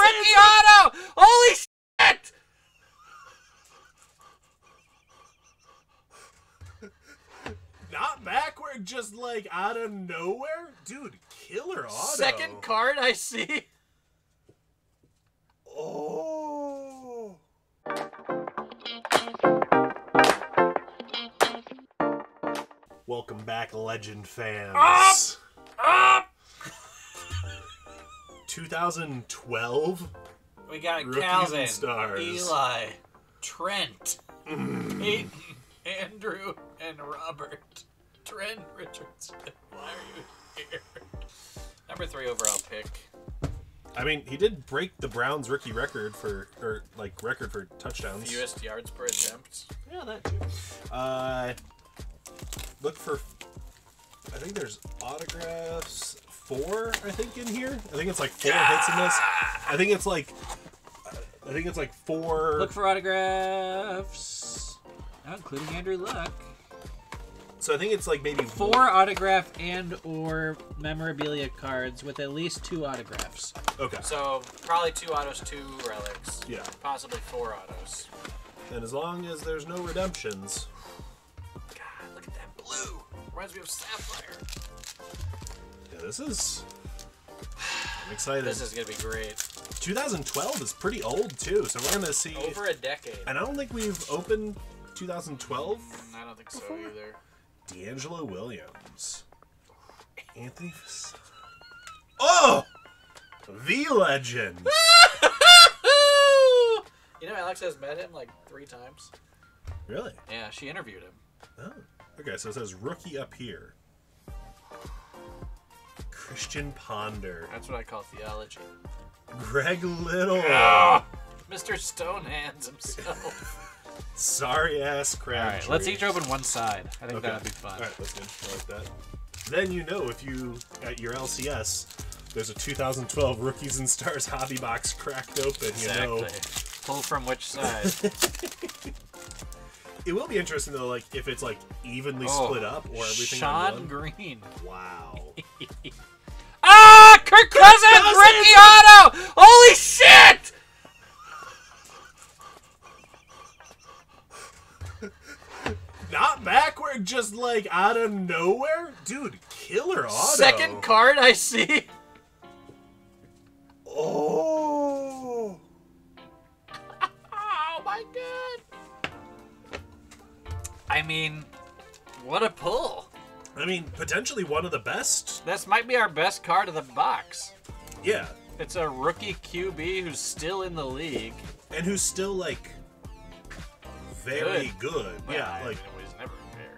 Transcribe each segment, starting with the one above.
rookie auto! Holy shit! Not backward, just like out of nowhere, dude. Killer auto. Second card I see. Oh. Welcome back, legend fans. Up! 2012. We got Rookies Calvin, stars. Eli, Trent, Peyton, Andrew, and Robert. Trent Richardson. Why are you here? Number three overall pick. I mean, he did break the Browns rookie record for, or like record for touchdowns. Fewest yards per attempt. Yeah, that too. Uh, look for. I think there's autographs four. I think in here. I think it's like four hits in this. I think it's like. I think it's like four. Look for autographs. Not including Andrew Luck. so I think it's like maybe Four autograph and or memorabilia cards with at least two autographs. Okay. So probably two autos, two relics. Yeah. Possibly four autos. And as long as there's no redemptions, God, look at that blue. Reminds me of Sapphire. Yeah, this is. I'm excited. This is gonna be great. 2012 is pretty old too, so we're gonna see. Over a decade. And I don't think we've opened 2012. I don't think so either. DeAngelo Williams. Anthony Fas- Oh! The legend. you know, Alex has met him like three times. really? Yeah, she interviewed him. Oh. Okay, so it says rookie up here. Christian Ponder. That's what I call theology. Greg Little. Ah, Mr. Stonehands himself. Sorry ass crap. All right, let's each open one side. I think Okay. that'd be fun. All right, that's good. I like that. Then you know if you at your LCS, there's a 2012 Rookies and Stars hobby box cracked open. You know, Exactly. Pull from which side? it will be interesting though, like if it's like evenly Oh, split up or everything. Sean. Green. Wow. Ah, Kirk Cousins, Cousins! rookie auto! Holy shit! Not backward, just like out of nowhere, dude. Killer auto. Second card I see. Oh. Oh my god. I mean, what a pull. I mean, potentially one of the best. This might be our best card of the box. Yeah, It's a rookie QB who's still in the league. and who's still like very good. Well, Yeah, I like mean, was never very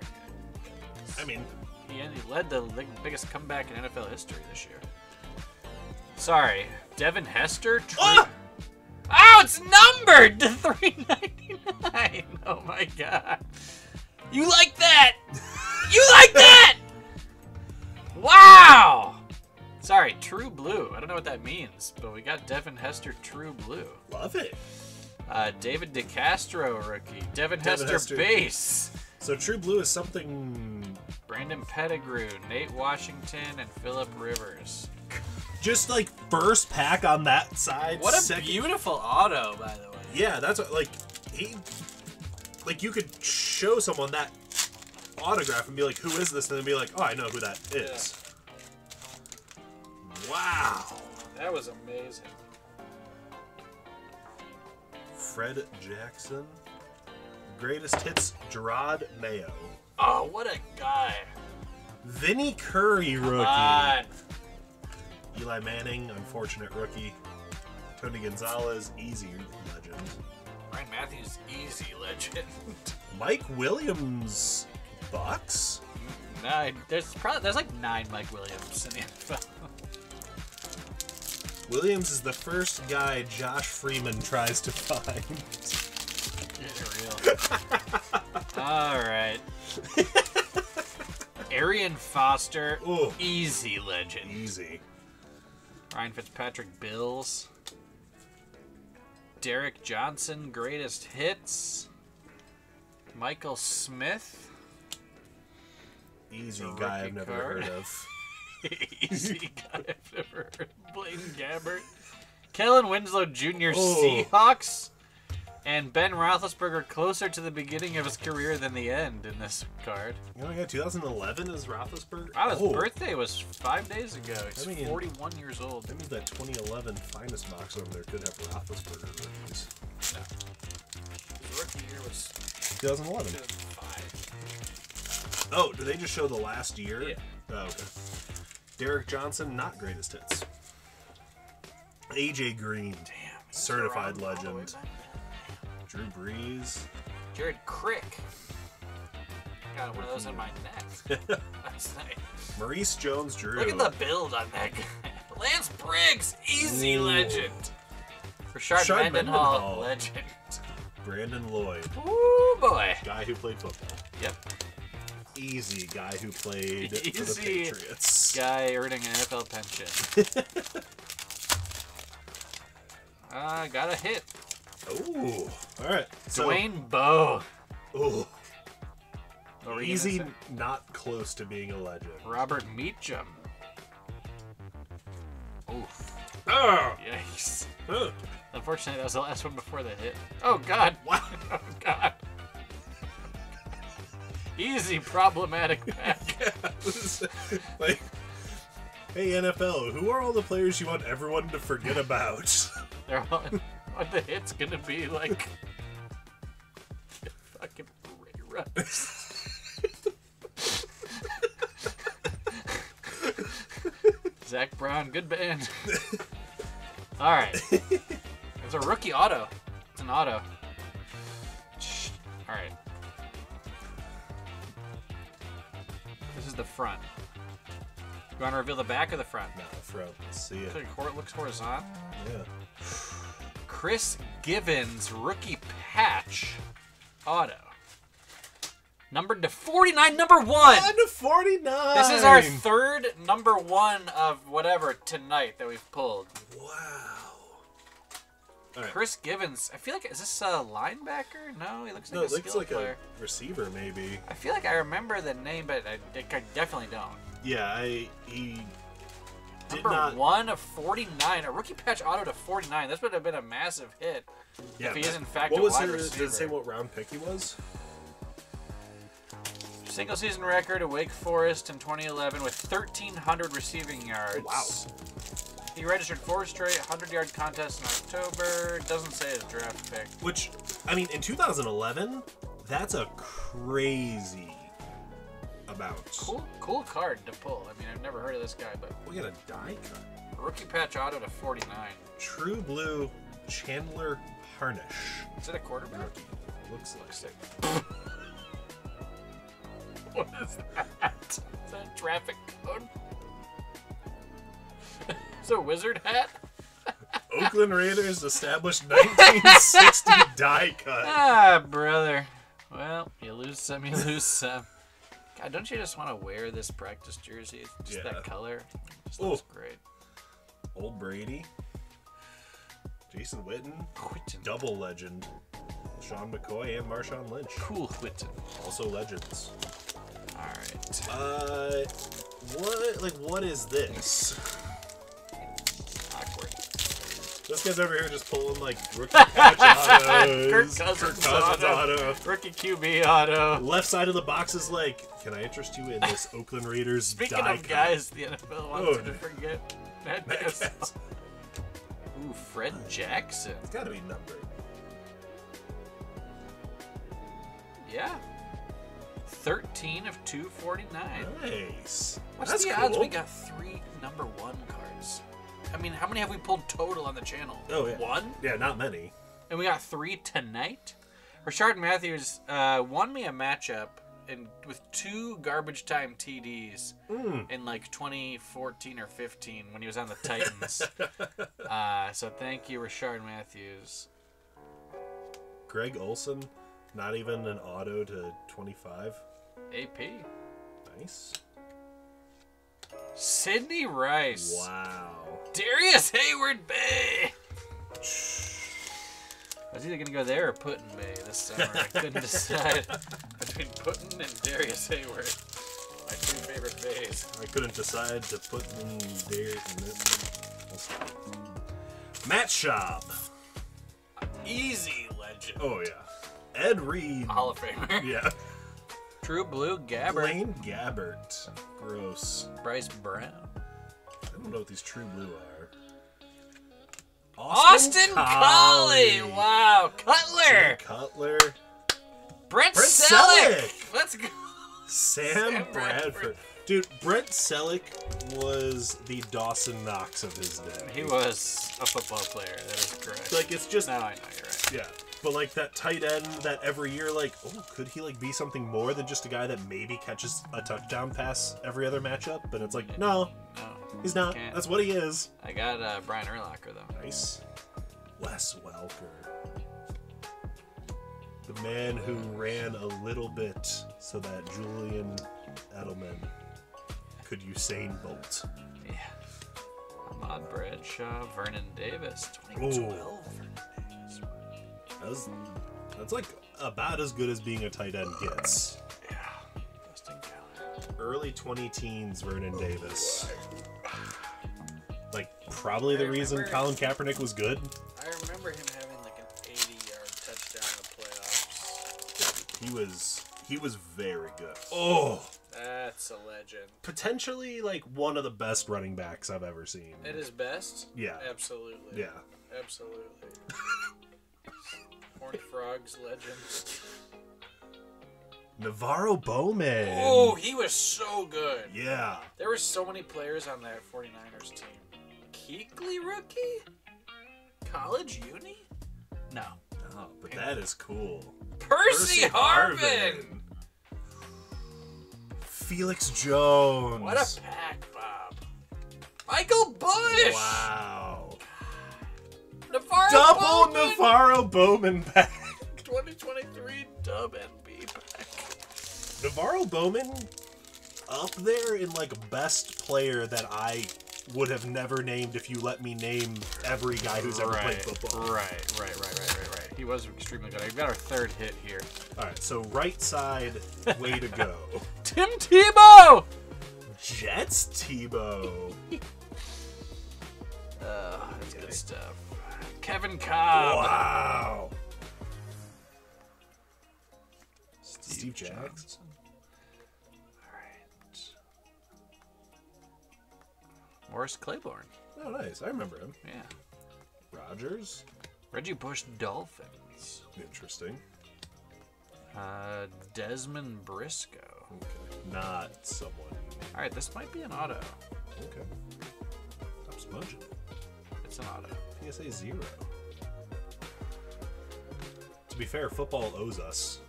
good. I mean, He, he led the biggest comeback in NFL history this year. Sorry, Devin Hester. Ah! Oh, it's numbered to 399. Oh my god. You like that? You like that? Wow. Sorry, True Blue. I don't know what that means, but we got Devin Hester True Blue. love it. Uh, David DeCastro rookie. Devin, Devin Hester, base. So True Blue is something Brandon Pettigrew, Nate Washington, and Philip Rivers. just like first pack on that side. What a second- beautiful auto, by the way. Yeah, that's what, like he like you could show someone that autograph and be like, "Who is this?" and then be like, "Oh, I know who that is." Wow. That was amazing. Fred Jackson. Greatest hits, Jerod Mayo. Oh, what a guy. Vinny Curry rookie. Come on. Eli Manning, unfortunate rookie. Tony Gonzalez, easy legend. Ryan Mathews, easy legend. Mike Williams, Bucks. nine. There's probably there's like nine Mike Williams in the NFL. Williams is the first guy Josh Freeman tries to find. Get real. All right. Arian Foster, Ooh. easy legend. Easy. Ryan Fitzpatrick, Bills. Derek Johnson, greatest hits. Michael Smith, Easy guy I've never heard of. easy guy I've never heard. of. Blaine Gabbert, Kellen Winslow Jr. Oh. Seahawks, and Ben Roethlisberger closer to the beginning of his career than the end in this card. Oh god, 2011 is Roethlisberger. Wow, his oh, birthday was five days ago. He's I mean- 41 years old. That means that 2011 finest box over there could have Roethlisberger rookies. His rookie year was 2011. 2005. Oh, do they just show the last year? Yeah. Oh, okay. Derek Johnson, not greatest hits. AJ Green, Damn. Certified around all the way legend. Drew Brees. Jared Crick. Got one of those in my neck. That's nice. Maurice Jones Drew. Look at the build on that guy. Lance Briggs, easy Ooh. legend. Rashard Rashard Mendenhall, Mendenhall. legend. Brandon Lloyd, Ooh boy. guy who played football. Yep. Easy guy who played for the Patriots. Guy earning an NFL pension. uh, got a hit. Ooh. All right. So, Dwayne Bowe. ooh, What were you gonna easy, not close to being a legend. Robert Meacham. Oof. Oh, Yikes. huh. Unfortunately, that was the last one before the hit. Oh, God. Wow. Oh, God. Easy problematic pack. like, hey NFL, who are all the players you want everyone to forget about? They're all, what the hit's gonna be like. Fucking Ray Rice. Zach Brown, good band. All right, it's a rookie auto. It's an auto. Front. You want to reveal the back or the front? no, the front. Let's see it. It looks horizontal. Yeah. Chris Givens rookie patch auto. Numbered to 49, number one. On to 49. This is our third number one of whatever tonight that we've pulled. Wow. Right. Chris Givens. I feel like is this a linebacker? No, he looks like no, a it looks like player. a receiver, maybe. I feel like I remember the name, but I, I definitely don't. Yeah, I he Number not. one of 49. A rookie patch auto to 49. This would have been a massive hit. Yeah, if he is in fact what a was wide her, receiver. Did it say what round pick he was? Single season record at Wake Forest in 2011 with 1,300 receiving oh, yards. Wow. He registered four straight 100 yard contests in October. Doesn't say his draft pick. Which, I mean, in 2011, that's a crazy amount. Cool, cool card to pull. I mean, I've never heard of this guy, but We got a die cut. rookie patch auto to 49. True Blue Chandler Harnish. Is it a quarterback? Rookie. Looks like Looks sick. what is that? Is that a traffic code? A wizard hat? Oakland Raiders established 1960 die cut. Ah, brother. Well, you lose some, you lose some. God, don't you just want to wear this practice jersey? Just Yeah. that color. It just Ooh. looks great. Old Brady. Jason Witten. Whitten. Double legend. Sean McCoy and Marshawn Lynch. Cool Witten. Also legends. All right. Uh, what? Like, what is this? This guy's over here just pulling like rookie patch autos. Kirk Cousins Cousins auto. auto. Rookie QB auto. Left side of the box is like, can I interest you in this Oakland Raiders Speaking die of guys, the NFL wants Oh, to forget. That guy's- Ooh, Fred Jackson. It's gotta be numbered. Yeah. 13 of 249. Nice. What's That's the cool. odds we got three number one cards? I mean, how many have we pulled total on the channel? Oh, yeah. One? Yeah, not many. And we got three tonight? Rashard Matthews uh, won me a matchup in, with two garbage time TDs Mm. in like 2014 or 15 when he was on the Titans. uh, so thank you, Rashard Matthews. Greg Olsen, not even an auto to 25. AP. Nice. Sidney Rice. Wow. Darrius Heyward-Bey. I was either gonna go there or Putin Bay this summer. I couldn't decide between Putin and Darrius Heyward. My two favorite bays. I couldn't decide to put in Darrius We'll see. Matt Schaub. Easy legend. Oh yeah. Ed Reed. Hall of Famer. Yeah. True Blue Gabbert. Blaine Gabbert. Gross. Bryce Brown. I don't know what these True Blue are. Austin Collie. Wow. Cutler. Jay Cutler. Brent, Brent Celek. Celek. Let's go. Sam, Sam Bradford. Bradford. Dude, Brent Celek was the Dawson Knox of his day. He was a football player. That is correct. Like it's just now I know you're right. yeah. But like that tight end that every year like, oh, could he like be something more than just a guy that maybe catches a touchdown pass every other matchup? But it's like, no, No, he's not. Can't. That's what he is. I got uh, Brian Urlacher though. Nice. Wes Welker. The man who ran a little bit so that Julian Edelman could Usain Bolt. Yeah. Ahmad Bradshaw, Vernon Davis, 2012. Ooh. Vernon That was, that's like about as good as being a tight end gets. Yeah. Dustin Keller. Early 20 teens Vernon Davis. Like, probably the I reason remember- Colin Kaepernick was good. I remember him having like an 80 yard touchdown in the playoffs. He was, he was very good. Oh! oh! That's a legend. Potentially, like, one of the best running backs I've ever seen. At his best? Yeah. Absolutely. Yeah. Absolutely. Horned Frogs legend. NaVorro Bowman. Oh, he was so good. Yeah. There were so many players on that 49ers team. Kuechly rookie? College uni? No. Oh, but that is cool. Percy, Harvin! Felix Jones. What a pack, Bob. Michael Bush! Wow. NaVorro Double Bowman! NaVorro Bowman back. 2023 Dub NB pack. NaVorro Bowman up there in like best player that I would have never named if you let me name every guy who's ever played football. Right, right, right, right, right, right. He was extremely good. I've got our third hit here. All right, so right side, way to go. Tim Tebow! Jets Tebow. Uh, that's good stuff. Kevin Cobb. Wow. Steve Jackson. Alright. Morris Claiborne. Oh, nice. I remember him. Yeah. Rogers. Reggie Bush Dolphins. Interesting. Uh, Dezmon Briscoe. Okay. Not someone. Alright, this might be an auto. Okay. Stop smudging. It's an auto. PSA zero. To be fair, football owes us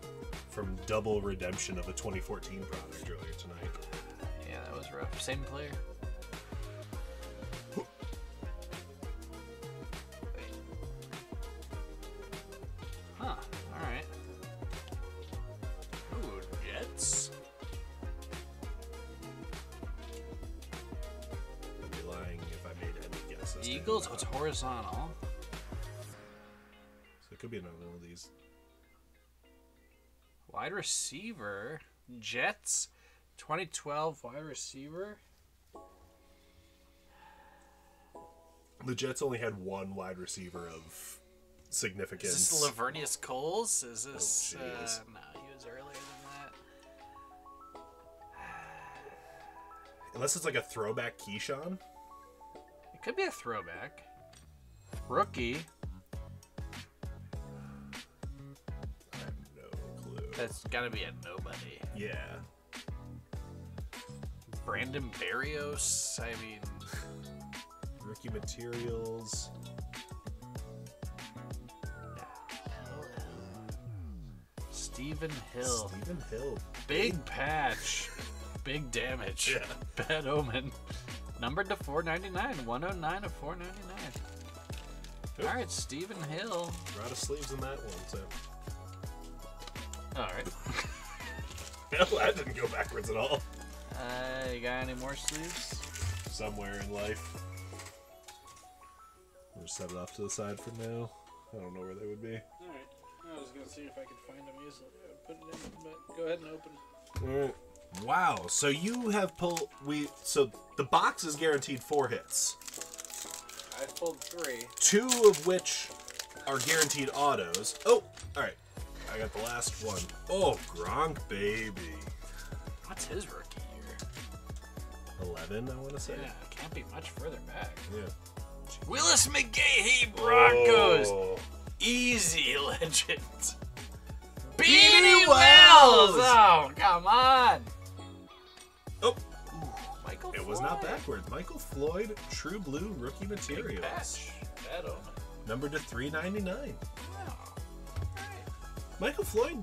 from double redemption of a 2014 product earlier tonight. Yeah, that was rough. Same player. Eagles? What's horizontal? So it could be another one of these. Wide receiver. Jets. 2012 wide receiver. The Jets only had one wide receiver of significance. Is this Laveranues Coles? Is this. Oh, uh, no, he was earlier than that. Unless it's like a throwback Keyshawn. Could be a throwback. Rookie. I have no clue. That's gotta be a nobody. Yeah. Brandon Barrios. I mean, Rookie materials. Stephen Hill. Stephen Hill. Big patch. Big damage. Yeah. Bad omen. Numbered to 499. 109 of 499. Yep. All right, Stephen Hill. We're out of sleeves in that one, so. All right. No, that didn't go backwards at all. Uh, you got any more sleeves? Somewhere in life. We'll just set it off to the side for now. I don't know where they would be. All right. I was gonna see if I could find them easily. I Put it in, but go ahead and open. Alright. Wow. So you have pulled we so the box is guaranteed four hits. I pulled three. two of which are guaranteed autos. Oh, all right. I got the last one. Oh, Gronk, baby. What's his rookie year? 11, I want to say. Yeah, can't be much further back. Yeah. Willis McGahee Broncos. Oh. Easy legend. Beanie Beanie Wells. Wells. Oh, come on. Oh, Michael it was not backwards. Michael Floyd, True Blue Rookie Big Materials. patch. Bad omen. Number to 399. Wow. Michael Floyd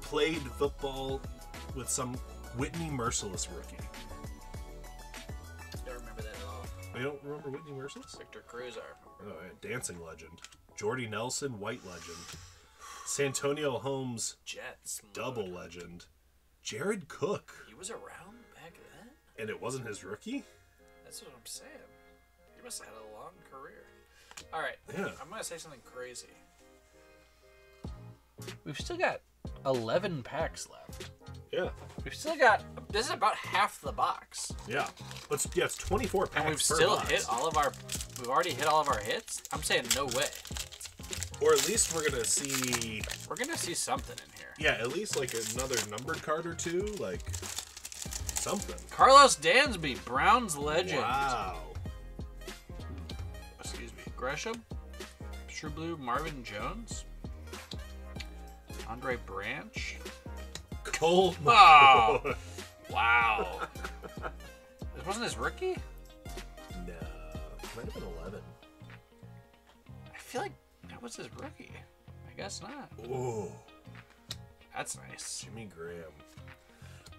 played football with some Whitney Mercilus rookie. Don't remember that at all. You don't remember Whitney Mercilus? Victor Cruz, I remember. Oh, yeah. Dancing legend. Jordy Nelson, white legend. Santonio Holmes, Jets. double legend. Jared Cook. He was around? And it wasn't his rookie? That's what I'm saying. He must have had a long career. Alright. Yeah. I'm going to say something crazy. We've still got 11 packs left. Yeah. We've still got. This is about half the box. Yeah. Let's yeah, it's 24 packs And we've per still box. hit all of our. We've already hit all of our hits? I'm saying no way. Or at least we're gonna see We're going to see something in here. yeah, at least like another numbered card or two, like something. Karlos Dansby, Browns legend. Wow. Excuse me. Gresham, True Blue, Marvin Jones, Andre Branch. Cole Oh. Wow. this wasn't his rookie? No. Might have been 11. I feel like that was his rookie. I guess not. Ooh. That's nice. Jimmy Graham.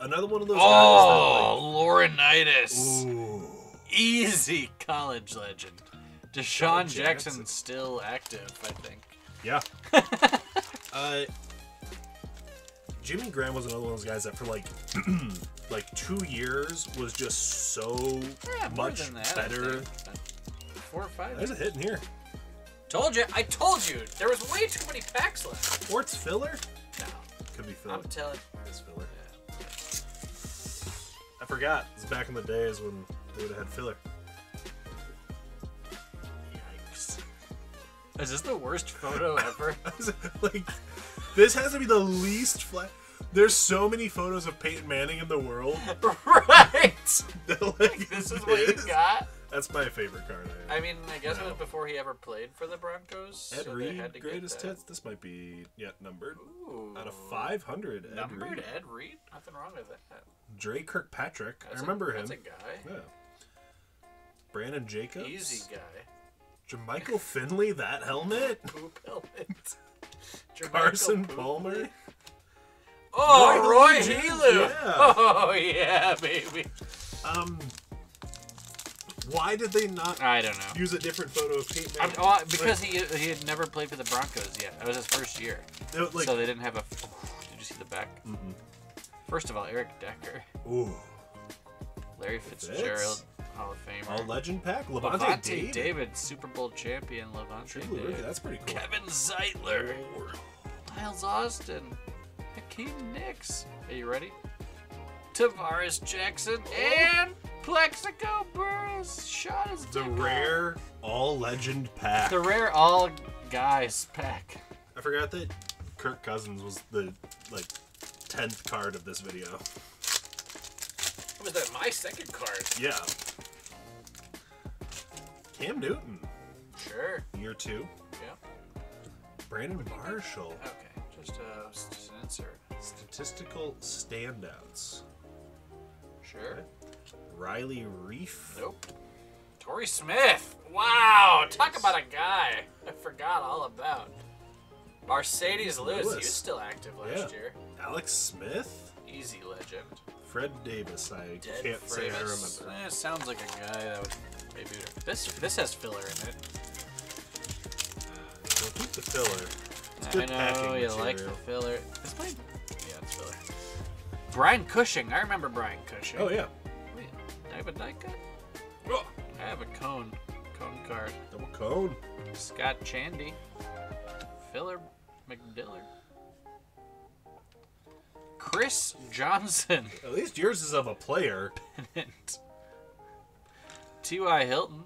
Another one of those Oh, guys Laurinaitis. Ooh. Easy college legend. DeSean Jackson. Jackson. still active, I think. Yeah. uh, Jimmy Graham was another one of those guys that for like like two years was just so Yeah, much that, better. Four or five. There's a hit in here. Told you. I told you. There was way too many packs left. Or it's filler. No, Could be filler. I'm telling. It's filler. I forgot. It's back in the days when they would have had filler. Yikes. Is this the worst photo ever? Like, this has to be the least flat. There's so many photos of Peyton Manning in the world. right. like, This is what you got. That's my favorite card. I, I mean, I guess it was before he ever played for the Broncos. Ed so Reed, had to greatest hits. This might be yet numbered Ooh. out of 500. Ed Numbered Reed. Ed Reed? Nothing wrong with that. Dre Kirkpatrick. That's I remember a, him. That's a guy. Yeah. Brandon Jacobs. Easy guy. Jermichael Finley. That helmet. Poop helmet. Carson Poop. Palmer. Oh, Roy Roy Helu. yeah. Oh, yeah, baby. Um. Why did they not I don't know. use a different photo of Peyton I'm, Manning? oh, because he he had never played for the Broncos yet. That was his first year, like, so they didn't have a. Did you see the back? Mm-hmm. First of all, Eric Decker, ooh, Larry Fitzgerald, Hall of Famer. all legend pack. Lavonte, Lavonte David. David. Super Bowl champion Lavonte Rookie, David. That's pretty cool. Kevin Zeitler, Miles Austin, Hakeem Nicks. Are you ready? Tarvaris Jackson oh. and Plaxico Burress. Shot his The dick off. rare all legend pack. the rare all guys pack. I forgot that Kirk Cousins was the like tenth card of this video. Was that my second card? Yeah. Cam Newton, Sure. year two. Yeah. Brandon Marshall, Okay. Just uh, just an insert. statistical standouts. Sure. Riley Reiff. Nope. Torrey Smith. Wow. Talk about a guy I forgot all about. Marcedes Lewis. He was still active last Yeah. year. Alex Smith. Easy legend. Fred Davis. I Dead can't say I remember. Eh, sounds like a guy that would maybe. This this has filler in it. Don't keep the filler. It's I good know you like the filler. This might. Yeah, it's filler. Brian Cushing. I remember Brian Cushing. Oh yeah. Have a die cut. Oh, I have a cone. Cone card. double cone. Scott Chandy. Filler McDillard. Chris Johnson. At least yours is of a player. T.Y. Hilton.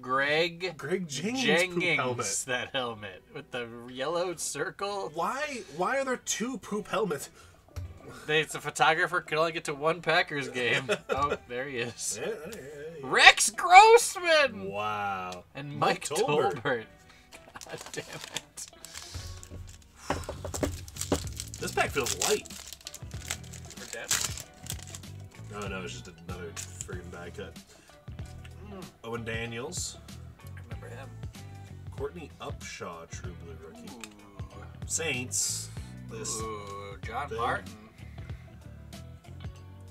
Greg Greg Jennings, poop helmet. That helmet with the yellow circle. Why? Why are there two poop helmets? They, the photographer could only get to one Packers game. oh, there he is. Rex Grossman Wow. and Mike Tolbert. Tolbert. God damn it. This pack feels light. Dead. No, no, it's just another freaking die cut. Owen Daniels, I remember him. Courtney Upshaw, True Blue rookie. Ooh. Saints. This Ooh, John thing. Martin.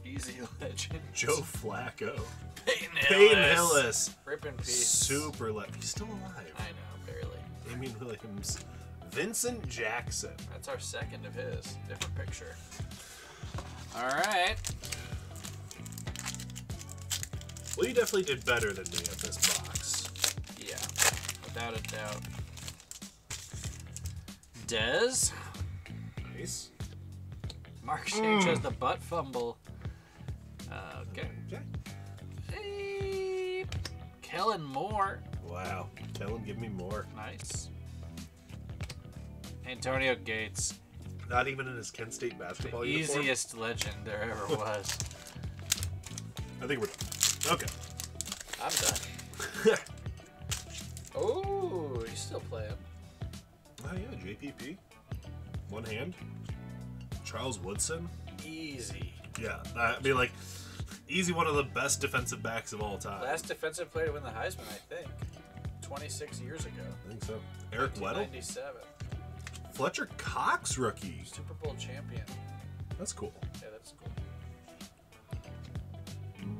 Easy legend. Joe Flacco. Peyton Hillis. Peyton Hillis. Rip in peace. Super left. He's still alive. I know, barely. Damian Williams. Vincent Jackson. That's our second of his. Different picture. All right. Well, you definitely did better than me at this box. Yeah, without a doubt. Dez. Nice. Mark Sanchez, mm. the butt fumble. Uh, okay. Okay. Hey, Kellen Moore. Wow. Kellen, give me more. Nice. Antonio Gates. Not even in his Kent State basketball The uniform. easiest legend there ever was. I think we're okay. I'm done. Oh, you still play him. Oh yeah, JPP. One hand. Charles Woodson. Easy. Yeah, I mean like easy one of the best defensive backs of all time. Last defensive player to win the Heisman, I think. 26 years ago. I think so. Eric Weddle. 97. Fletcher Cox rookie. Super Bowl champion. That's cool. Yeah, that's cool.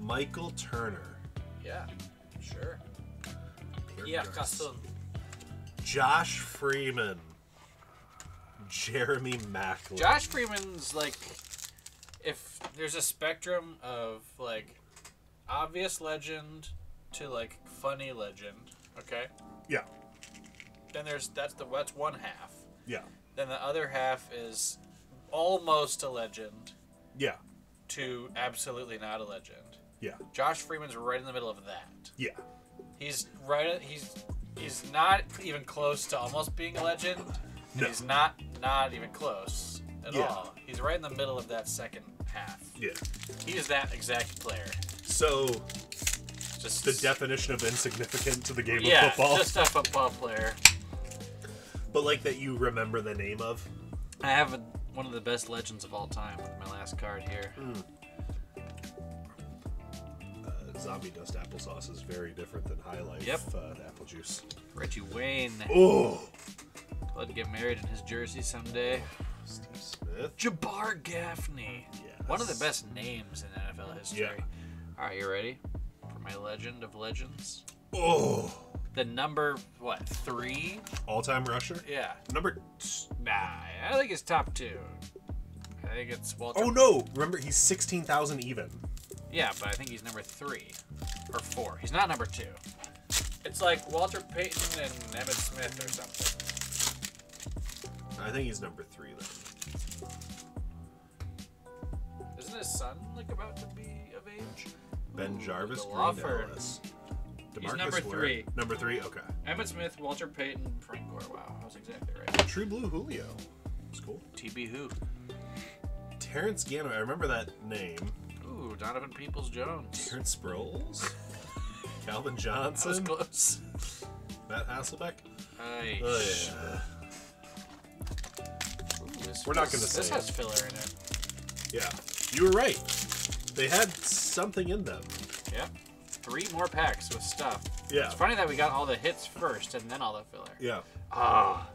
Michael Turner. Yeah, sure. Yeah. Castle. Josh Freeman. Jeremy Maclin. Josh Freeman's like, if there's a spectrum of like obvious legend to like funny legend, okay? Yeah. Then there's that's the that's one half. Yeah. Then the other half is almost a legend Yeah. to absolutely not a legend. Yeah. Josh Freeman's right in the middle of that. Yeah. He's right. He's he's not even close to almost being a legend. No. He's not not even close at Yeah. all. He's right in the middle of that second half. Yeah. He is that exact player. So Just the definition of insignificant to the game yeah, of football. just a football player. But like that you remember the name of. I have a, one of the best legends of all time with my last card here. Uh, zombie dust applesauce is very different than High Life Yep. uh, apple juice. Reggie Wayne. Oh, to get married in his jersey someday. Steve Smith. Jabbar Gaffney. Yes. One of the best names in NFL history. Yeah. All right, you ready for my legend of legends? Oh, The number what three? all-time rusher. Yeah. Number. Nah, I think it's top two. I think it's Walter. oh no! Remember, he's sixteen thousand even. Yeah, but I think he's number three or four. He's not number two. It's like Walter Payton and Emmitt Smith or something. I think he's number three then. His son like about to be of age? Ben Ooh, Jarvis, the Green Lawford. Ellis. He's number Ware. three. Number three. Okay. Emmitt Smith, Walter Payton, Frank Gore. Wow, I was exactly right. True Blue Julio. It's cool. TB who? Terrence Gano. I remember that name. Ooh, Donovan Peoples Jones. Terrence Sproles. Calvin That was close. Matt Hasselbeck. Ay, Oh yeah. Ooh, this We're not gonna This say has filler in it. Yeah. You were right. They had something in them. Yep. Three more packs with stuff. Yeah. It's funny that we got all the hits first and then all the filler. Yeah. Ah.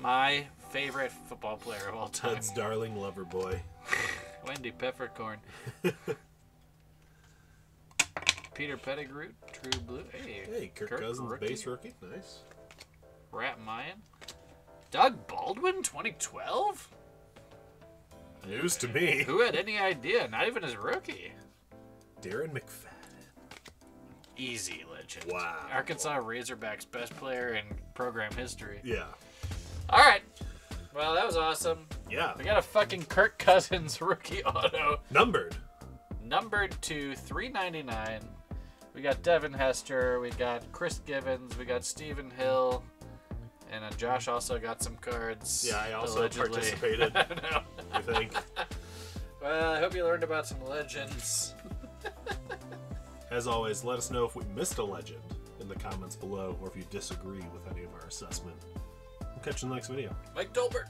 My favorite football player of all time, Ted's darling lover boy. Wendy Peppercorn. Peter Pettigrew, True Blue. Hey, Hey, Kirk, Cousins rookie. base rookie. Nice. Rat Mayan. Doug Baldwin, 2012? News to me. Who had any idea? Not even his rookie. Darren McFadden. Easy legend. Wow. Arkansas Razorbacks best player in program history. Yeah. All right. Well, that was awesome. Yeah. We got a fucking Kirk Cousins rookie auto Numbered. numbered to 399. We We got Devin Hester, we got Chris Givens, we got Stephen Hill, and uh, Josh also got some cards. Yeah, I also allegedly. participated. I. I think. Well, I hope you learned about some legends. As always, let us know if we missed a legend in the comments below or if you disagree with any of our assessment. We'll catch you in the next video. Mike Dolbert.